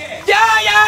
Yeah, yeah.